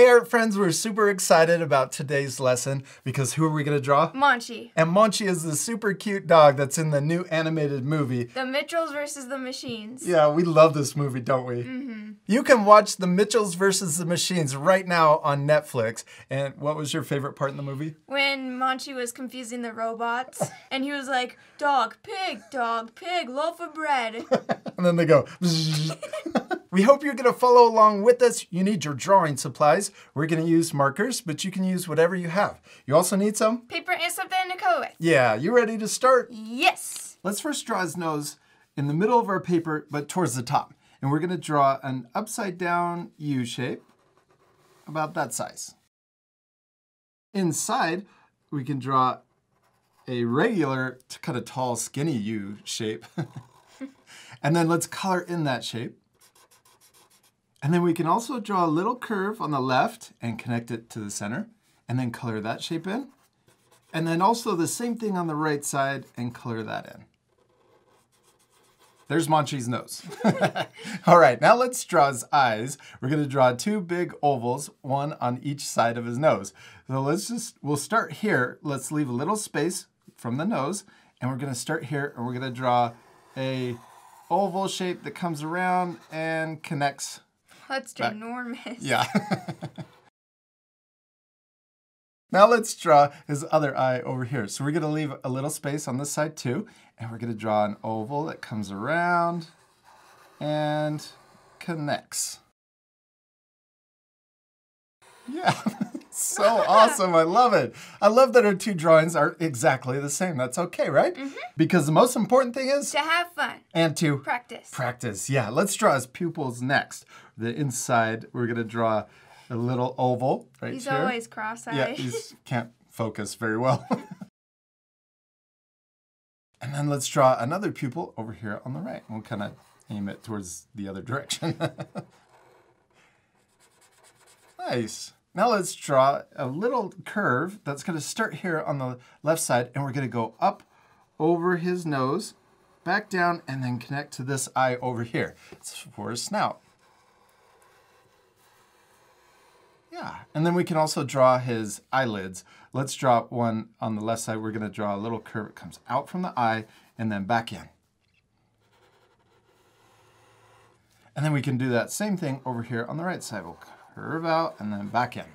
Hey, art friends, we're super excited about today's lesson because who are we going to draw? Monchi. And Monchi is the super cute dog that's in the new animated movie. The Mitchells versus the Machines. Yeah, we love this movie, don't we? Mm-hmm. You can watch The Mitchells versus the Machines right now on Netflix. And what was your favorite part in the movie? When Monchi was confusing the robots and he was like, dog, pig, dog, pig, loaf of bread. and then they go. we hope you're going to follow along with us. You need your drawing supplies. We're going to use markers, but you can use whatever you have. You also need some? Paper and something to color with. Yeah, you ready to start? Yes. Let's first draw his nose in the middle of our paper, but towards the top. And we're going to draw an upside down U shape, about that size. Inside, we can draw a regular, kind of tall, skinny U shape. and then let's color in that shape. And then we can also draw a little curve on the left and connect it to the center, and then color that shape in. And then also the same thing on the right side and color that in. There's Monchi's nose. All right, now let's draw his eyes. We're gonna draw two big ovals, one on each side of his nose. So let's just, we'll start here. Let's leave a little space from the nose, and we're gonna start here, and we're gonna draw a oval shape that comes around and connects. That's Back. ginormous. Yeah. Now let's draw his other eye over here. So we're gonna leave a little space on this side too, and we're gonna draw an oval that comes around and connects. Yeah, so awesome, I love it. I love that our two drawings are exactly the same. That's okay, right? Mm-hmm. Because the most important thing is, To have fun. and to Practice. Practice, yeah. Let's draw his pupils next. The inside, we're gonna draw a little oval right He's here. always cross-eyed. Yeah, he can't focus very well. and then let's draw another pupil over here on the right. We'll kind of aim it towards the other direction. nice. Now let's draw a little curve that's going to start here on the left side, and we're going to go up over his nose, back down, and then connect to this eye over here. It's for his snout. Yeah, and then we can also draw his eyelids. Let's draw one on the left side. We're going to draw a little curve that comes out from the eye and then back in. And then we can do that same thing over here on the right side. We'll curve out and then back in.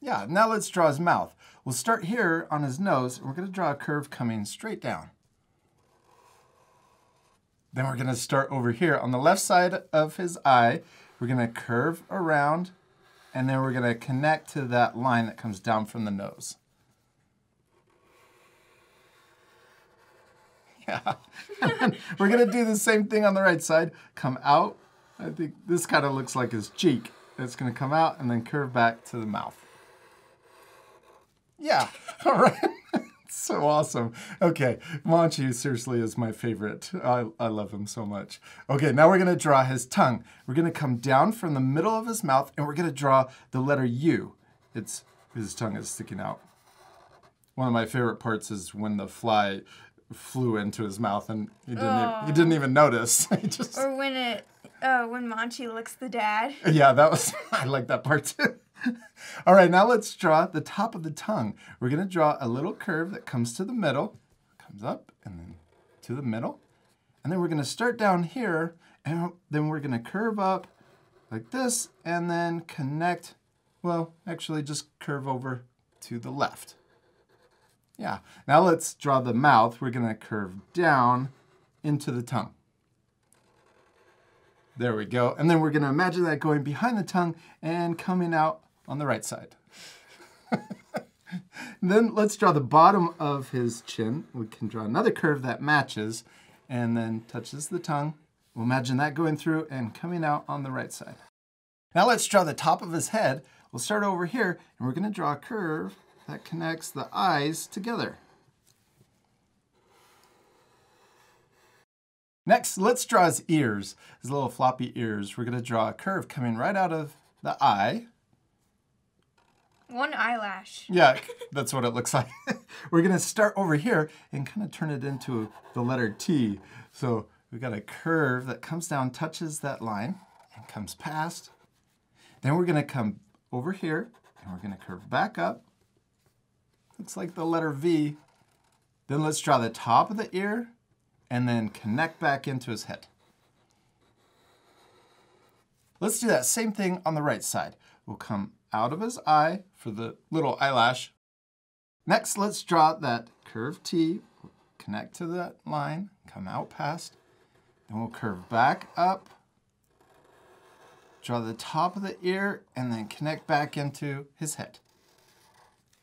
Yeah, now let's draw his mouth. We'll start here on his nose, and we're going to draw a curve coming straight down. Then we're going to start over here on the left side of his eye. We're going to curve around, and then we're going to connect to that line that comes down from the nose. Yeah. We're going to do the same thing on the right side. Come out. I think this kind of looks like his cheek. It's going to come out and then curve back to the mouth. Yeah. All right. so awesome. Okay, Monchi seriously is my favorite. I, I love him so much. Okay, now we're gonna draw his tongue. We're gonna come down from the middle of his mouth and we're gonna draw the letter U. It's his tongue is sticking out. One of my favorite parts is when the fly flew into his mouth and he didn't even, he didn't oh. even notice. he just Or when it, uh, when Monchi licks the dad. yeah, that was, I like that part too. All right, now let's draw the top of the tongue. We're gonna draw a little curve that comes to the middle, comes up and then to the middle. And then we're gonna start down here and then we're gonna curve up like this and then connect, well, actually just curve over to the left. Yeah, now let's draw the mouth. We're gonna curve down into the tongue. There we go. And then we're going to imagine that going behind the tongue and coming out on the right side. then let's draw the bottom of his chin. We can draw another curve that matches and then touches the tongue. We'll imagine that going through and coming out on the right side. Now let's draw the top of his head. We'll start over here and we're going to draw a curve that connects the eyes together. Next, let's draw his ears, his little floppy ears. We're gonna draw a curve coming right out of the eye. One eyelash. Yeah, that's what it looks like. We're gonna start over here and kind of turn it into the letter T. So we've got a curve that comes down, touches that line, and comes past. Then we're gonna come over here and we're gonna curve back up. Looks like the letter V. Then let's draw the top of the ear and then connect back into his head. Let's do that same thing on the right side. We'll come out of his eye for the little eyelash. Next, let's draw that curved T, connect to that line, come out past, then we'll curve back up, draw the top of the ear, and then connect back into his head.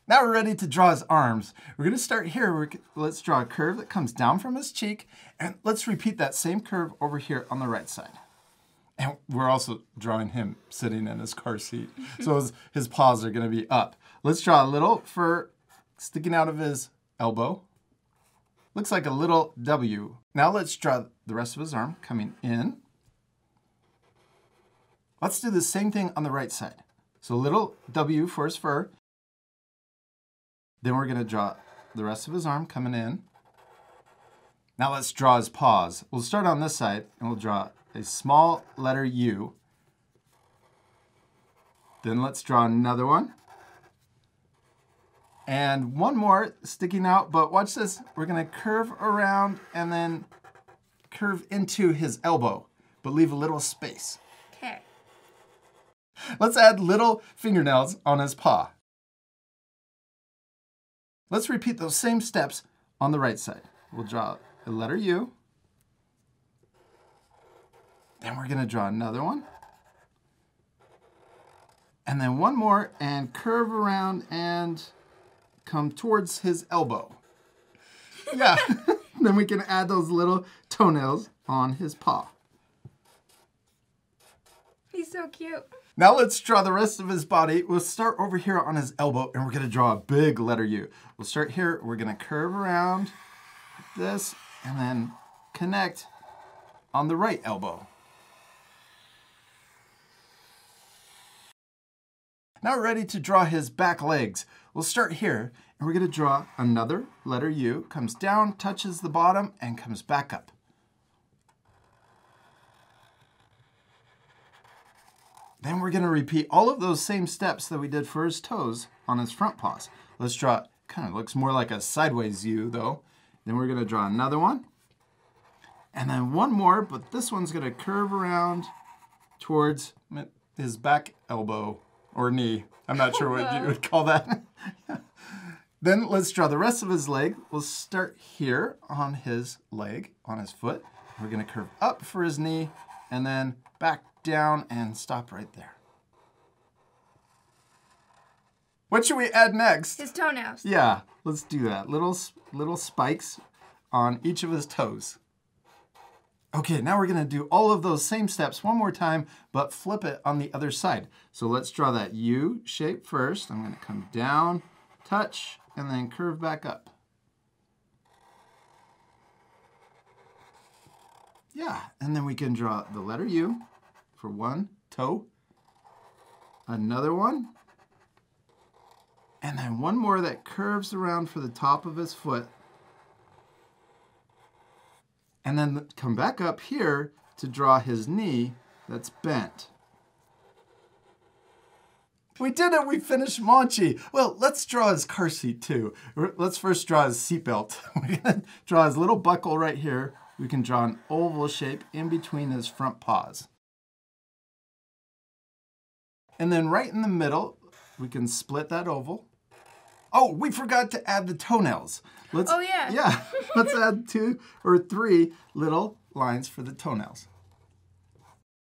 Now we're ready to draw his arms. We're gonna start here. We're, let's draw a curve that comes down from his cheek, and let's repeat that same curve over here on the right side. And we're also drawing him sitting in his car seat. Mm-hmm. so his, his paws are gonna be up. Let's draw a little fur sticking out of his elbow. Looks like a little W. Now let's draw the rest of his arm coming in. Let's do the same thing on the right side. So little W for his fur. Then we're gonna draw the rest of his arm coming in. Now let's draw his paws. We'll start on this side and we'll draw a small letter U. Then let's draw another one. And one more sticking out, but watch this. We're gonna curve around and then curve into his elbow, but leave a little space. Okay. Let's add little fingernails on his paw. Let's repeat those same steps on the right side. We'll draw a letter U. Then we're gonna draw another one. And then one more and curve around and come towards his elbow. Yeah. then we can add those little toenails on his paw. He's so cute. Now let's draw the rest of his body. We'll start over here on his elbow and we're gonna draw a big letter U. We'll start here, we're gonna curve around like this and then connect on the right elbow. Now we're ready to draw his back legs. We'll start here and we're gonna draw another letter U, comes down, touches the bottom, and comes back up. Then we're gonna repeat all of those same steps that we did for his toes on his front paws. Let's draw, kind of looks more like a sideways U though. Then we're gonna draw another one. And then one more, but this one's gonna curve around towards his back elbow or knee. I'm not sure what you would call that. then let's draw the rest of his leg. We'll start here on his leg, on his foot. We're gonna curve up for his knee and then back down and stop right there. What should we add next? His toenails. Yeah, let's do that. Little little spikes on each of his toes. Okay, now we're gonna do all of those same steps one more time, but flip it on the other side. So let's draw that U shape first. I'm gonna come down, touch, and then curve back up. Yeah, and then we can draw the letter U for one toe, another one, and then one more that curves around for the top of his foot. And then come back up here to draw his knee that's bent. We did it! We finished Monchi! Well, let's draw his car seat too. Let's first draw his seatbelt. We're gonna draw his little buckle right here we can draw an oval shape in between his front paws. And then right in the middle, we can split that oval. Oh, we forgot to add the toenails. Let's, oh, yeah. Yeah, let's add two or three little lines for the toenails.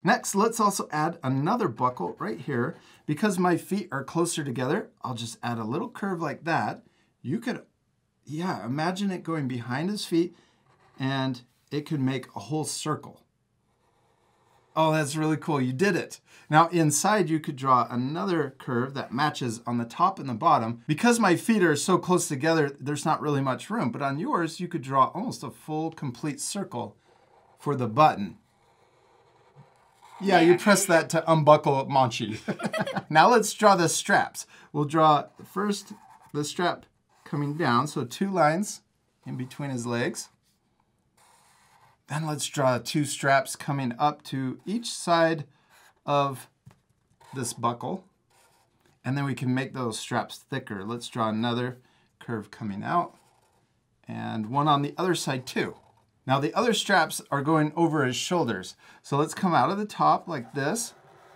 Next, let's also add another buckle right here. Because my feet are closer together, I'll just add a little curve like that. You could, yeah, imagine it going behind his feet and it could make a whole circle. Oh, that's really cool. You did it. Now inside you could draw another curve that matches on the top and the bottom. Because my feet are so close together, there's not really much room. But on yours, you could draw almost a full complete circle for the button. Yeah, you press that to unbuckle Monchi. now let's draw the straps. We'll draw first the strap coming down, so two lines in between his legs. Then let's draw two straps coming up to each side of this buckle. And then we can make those straps thicker. Let's draw another curve coming out and one on the other side too. Now the other straps are going over his shoulders. So let's come out of the top like this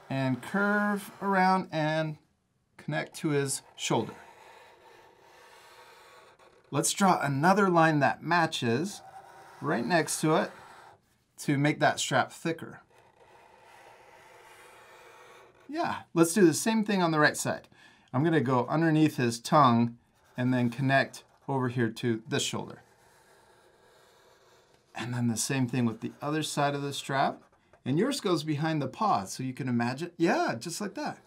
and curve around and connect to his shoulder. Let's draw another line that matches right next to it to make that strap thicker. Yeah, let's do the same thing on the right side. I'm gonna go underneath his tongue and then connect over here to this shoulder. And then the same thing with the other side of the strap. And yours goes behind the paw, so you can imagine, yeah, just like that.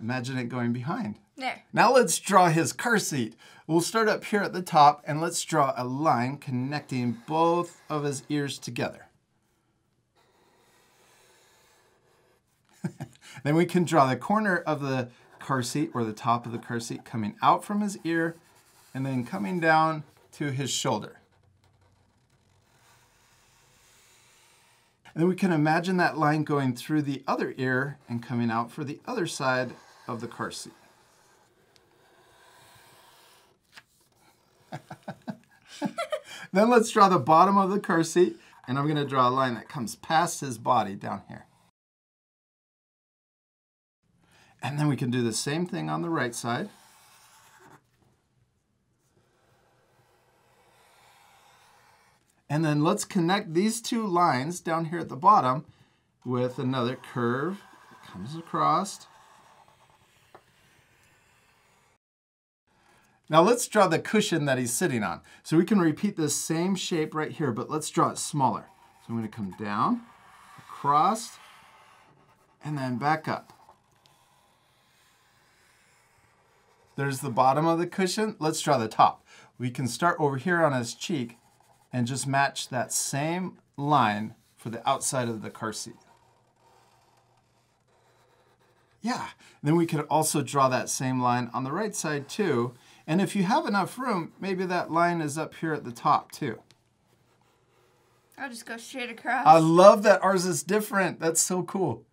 Imagine it going behind. There. Now let's draw his car seat. We'll start up here at the top and let's draw a line connecting both of his ears together. then we can draw the corner of the car seat or the top of the car seat coming out from his ear and then coming down to his shoulder. And then we can imagine that line going through the other ear and coming out for the other side of the car seat. then let's draw the bottom of the car seat and I'm going to draw a line that comes past his body down here. And then we can do the same thing on the right side. And then let's connect these two lines down here at the bottom with another curve that comes across. Now let's draw the cushion that he's sitting on. So we can repeat this same shape right here, but let's draw it smaller. So I'm gonna come down, across, and then back up. There's the bottom of the cushion. Let's draw the top. We can start over here on his cheek and just match that same line for the outside of the car seat. Yeah, then we could also draw that same line on the right side too. And if you have enough room, maybe that line is up here at the top too. I'll just go straight across. I love that ours is different. That's so cool.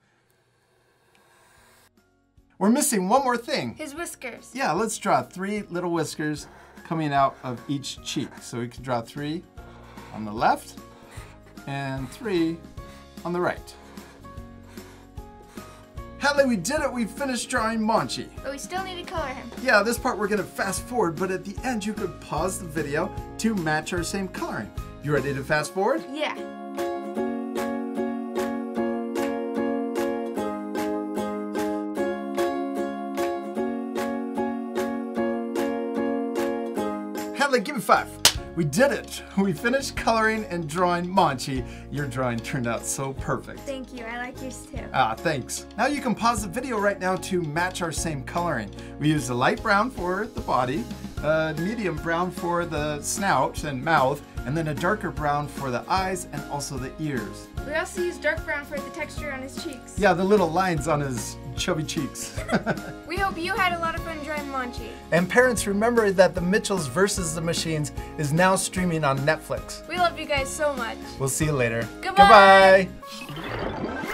We're missing one more thing. His whiskers. Yeah, let's draw three little whiskers coming out of each cheek. So we can draw three on the left and three on the right. Hadley, we did it! We finished drawing Monchi. But we still need to color him. Yeah, this part we're gonna fast forward, but at the end you could pause the video to match our same coloring. You ready to fast forward? Yeah. Hadley, give me five. We did it. We finished coloring and drawing Monchi. Your drawing turned out so perfect. Thank you. I like yours too. Ah, thanks. Now you can pause the video right now to match our same coloring. We used a light brown for the body, a medium brown for the snout and mouth, and then a darker brown for the eyes and also the ears. We also used dark brown for the texture on his cheeks. Yeah, the little lines on his chubby cheeks. We hope you had a lot of fun drawing Monchi. and parents, remember that The Mitchells versus the Machines is now streaming on Netflix. We love you guys so much. We'll see you later. Goodbye. Goodbye.